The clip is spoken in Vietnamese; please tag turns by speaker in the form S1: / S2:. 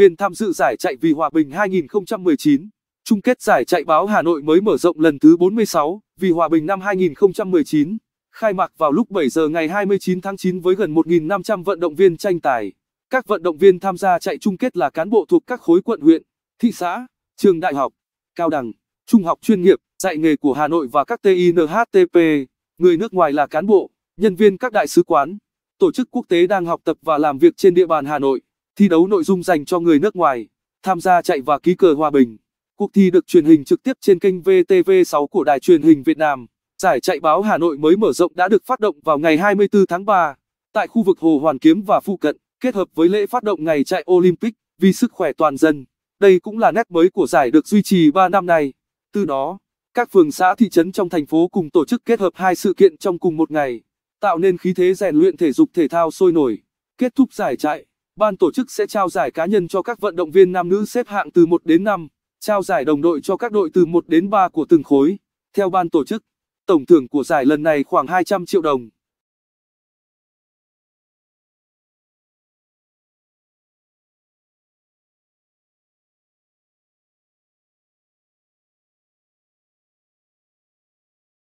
S1: viên tham dự giải chạy vì hòa bình 2019. Chung kết giải chạy báo Hà Nội mới mở rộng lần thứ 46, vì hòa bình năm 2019, khai mạc vào lúc 7 giờ ngày 29 tháng 9 với gần 1.500 vận động viên tranh tài. Các vận động viên tham gia chạy chung kết là cán bộ thuộc các khối quận huyện, thị xã, trường đại học, cao đẳng, trung học chuyên nghiệp, dạy nghề của Hà Nội và các TINHTP. Người nước ngoài là cán bộ, nhân viên các đại sứ quán, tổ chức quốc tế đang học tập và làm việc trên địa bàn Hà Nội. Thi đấu nội dung dành cho người nước ngoài, tham gia chạy và ký cờ hòa bình. Cuộc thi được truyền hình trực tiếp trên kênh VTV6 của Đài truyền hình Việt Nam. Giải chạy báo Hà Nội mới mở rộng đã được phát động vào ngày 24 tháng 3 tại khu vực Hồ Hoàn Kiếm và phụ cận, kết hợp với lễ phát động ngày chạy Olympic vì sức khỏe toàn dân. Đây cũng là nét mới của giải được duy trì 3 năm nay. Từ đó, các phường xã thị trấn trong thành phố cùng tổ chức kết hợp hai sự kiện trong cùng một ngày, tạo nên khí thế rèn luyện thể dục thể thao sôi nổi. Kết thúc giải chạy, ban tổ chức sẽ trao giải cá nhân cho các vận động viên nam nữ xếp hạng từ 1 đến 5, trao giải đồng đội cho các đội từ 1 đến 3 của từng khối. Theo ban tổ chức, tổng thưởng của giải lần này khoảng 200 triệu đồng.